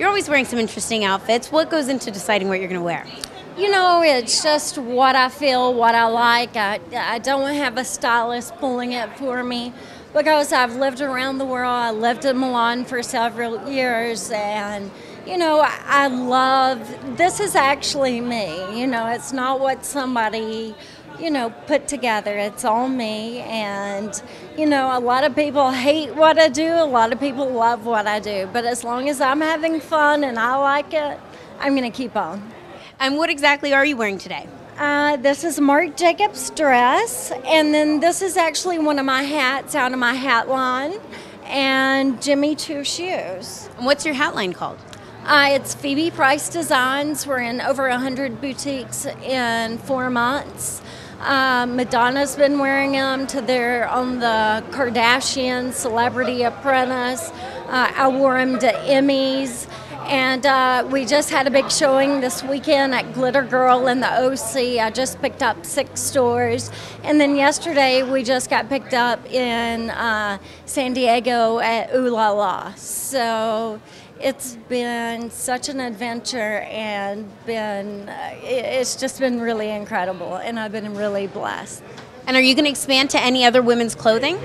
You're always wearing some interesting outfits. What goes into deciding what you're going to wear? You know, it's just what I feel, what I like. I, I don't have a stylist pulling it for me because I've lived around the world. I lived in Milan for several years and you know, I, I love this is actually me. You know, it's not what somebody you know, put together. It's all me. And, you know, a lot of people hate what I do, a lot of people love what I do. But as long as I'm having fun and I like it, I'm going to keep on. And what exactly are you wearing today? Uh, this is Marc Jacobs dress, and then this is actually one of my hats out of my hat line, and Jimmy Choo shoes. And what's your hat line called? Uh, it's Phoebe Price Designs. We're in over 100 boutiques in four months. Uh, Madonna's been wearing them to their on the Kardashian Celebrity Apprentice. Uh, I wore them to Emmys. And uh, we just had a big showing this weekend at Glitter Girl in the OC. I just picked up six stores. And then yesterday we just got picked up in uh, San Diego at Ooh La La. So it's been such an adventure and been uh, it's just been really incredible and I've been really blessed. And are you going to expand to any other women's clothing?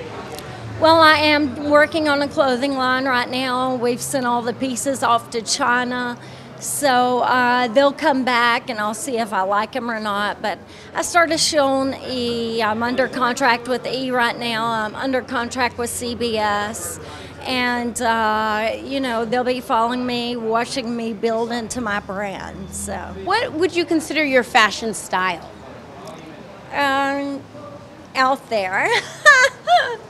Well, I am working on a clothing line right now. We've sent all the pieces off to China. So uh, they'll come back and I'll see if I like them or not. But I started showing E. I'm under contract with E right now. I'm under contract with CBS and uh, you know they'll be following me, watching me build into my brand. So, what would you consider your fashion style? Um, out there.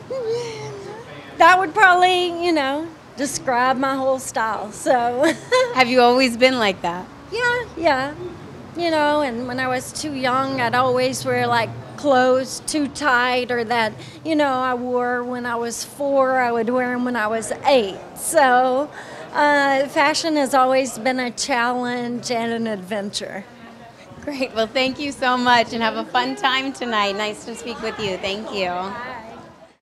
that would probably, you know, describe my whole style. So, have you always been like that? Yeah, yeah. You know, and when I was too young, I'd always wear like clothes too tight or that, you know, I wore when I was four, I would wear them when I was eight. So uh, fashion has always been a challenge and an adventure. Great. Well, thank you so much and have a fun time tonight. Nice to speak with you. Thank you.